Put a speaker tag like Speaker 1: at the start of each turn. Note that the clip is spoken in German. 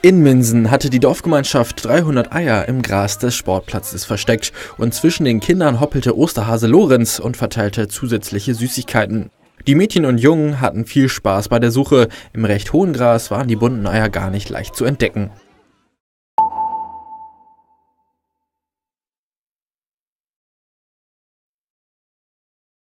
Speaker 1: In Minsen hatte die Dorfgemeinschaft 300 Eier im Gras des Sportplatzes versteckt und zwischen den Kindern hoppelte Osterhase Lorenz und verteilte zusätzliche Süßigkeiten. Die Mädchen und Jungen hatten viel Spaß bei der Suche. Im recht hohen Gras waren die bunten Eier gar nicht leicht zu entdecken.